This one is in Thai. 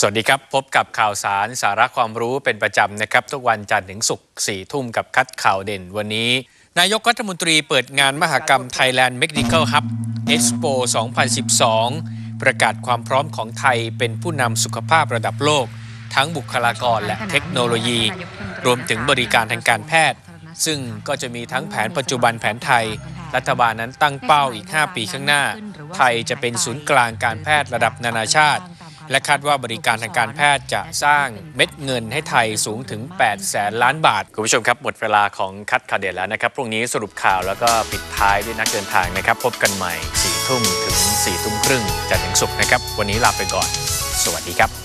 สวัสดีครับ พบกับข่าวสารสาระความรู้เป็นประจำนะครับ ทุกวันจันทร์ถึงศุกร์สี่ทุ่มกับคัดข่าวเด่นวันนี้ นายกรัฐมนตรีเปิดงานมหกรรม Thailand Medical Hub Expo 2012 ประกาศความพร้อมของไทยเป็นผู้นำสุขภาพระดับโลก ทั้งบุคลากรและเทคโนโลยี รวมถึงบริการทางการแพทย์ ซึ่งก็จะมีทั้งแผนปัจจุบันแผนไทย รัฐบาลนั้นตั้งเป้าอีก 5 ปีข้างหน้า ไทยจะเป็นศูนย์กลางการแพทย์ระดับนานาชาติ และคาดว่าบริการทางการแพทย์จะสร้างเม็ดเงินให้ไทยสูงถึง 8 แสนล้านบาท คุณผู้ชมครับ หมดเวลาของคัดข่าวเด่นแล้วนะครับ พรุ่งนี้สรุปข่าวแล้วก็ปิดท้ายด้วยนักเดินทางนะครับ พบกันใหม่4ทุ่มถึง4ทุ่มครึ่งจันทร์ถึงศุกร์นะครับ วันนี้ลาไปก่อน สวัสดีครับ